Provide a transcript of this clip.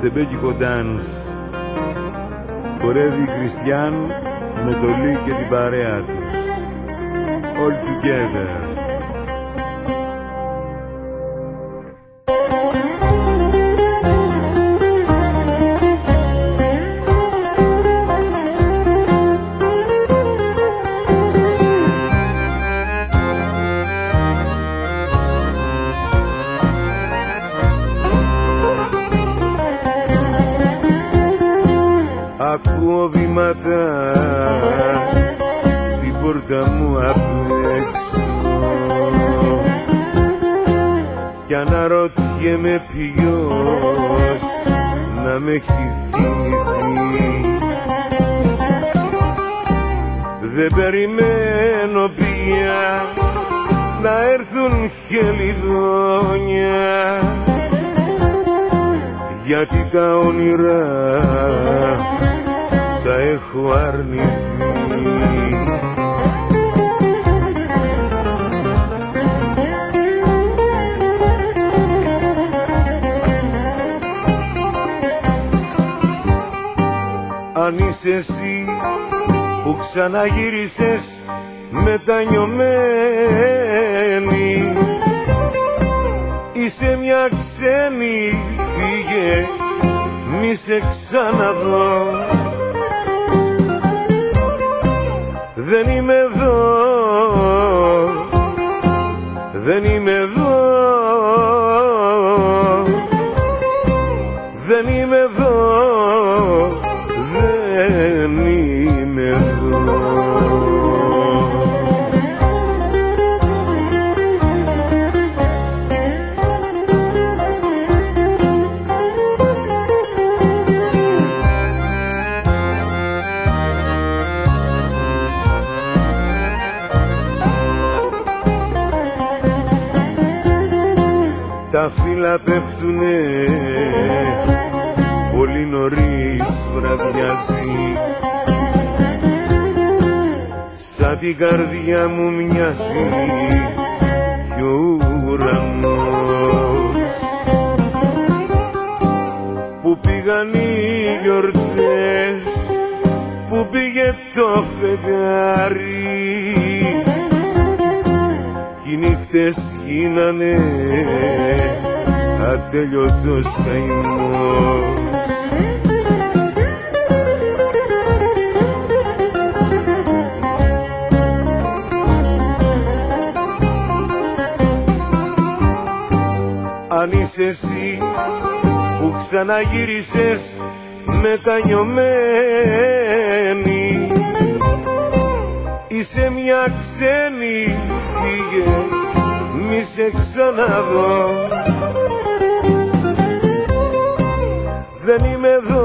Ζεμπέκικο ντάνς Χορεύει η Κριστιαν με το Λί και την παρέα τους. All together Ακούω βήματα. Στην πόρτα μου απ' έξω. Κι αναρωτιέμαι ποιος να με έχει θυμηθεί Δεν περιμένω πια να έρθουν χελιδόνια γιατί τα όνειρα τα έχω αρνηθεί Αν είσαι εσύ που ξαναγύρισες μετανιωμένη Είσαι μια ξένη, φύγε, μη σε ξαναδώ. Δεν είμαι εδώ, δεν είμαι εδώ. Δεν είμαι Τα φύλλα πέφτουνε. Πολύ νωρίς βραδιάζει. Σαν την καρδιά μου μοιάζει. Κι ο ουρανός. Που πήγαν οι γιορτές, που πήγε το φεγγάρι. κι οι νύχτες γίνανε. Ατέλειωτος καημός Αν είσαι εσύ που ξαναγύρισες μετανιωμένη Είσαι μια ξένη, φύγε, μη σε ξαναδώ. Δεν είμαι εδώ